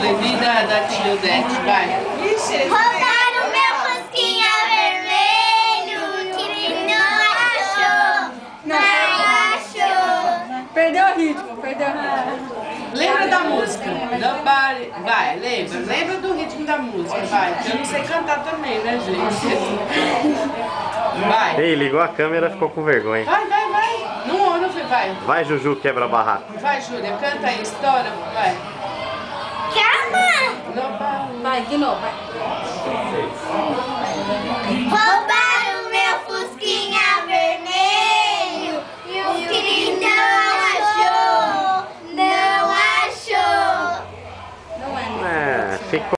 Levi da, da tia Odete, vai. Roubaram meu fusquinha vermelho que não achou, não achou. Perdeu o ritmo, perdeu o ritmo. Lembra da música? Nobody... Vai, lembra. Lembra do ritmo da música, vai. Eu não sei cantar também, né, gente? Vai. Ei, ligou a câmera ficou com vergonha. Vai, vai, vai. Não, não foi, vai. Vai, Juju, quebra barraco. Vai, Júlia, canta aí, estoura, vai. Vai, de novo, vai. Roubaram meu fusquinha vermelho e o que não achou, não achou. Não é. É. é ficou.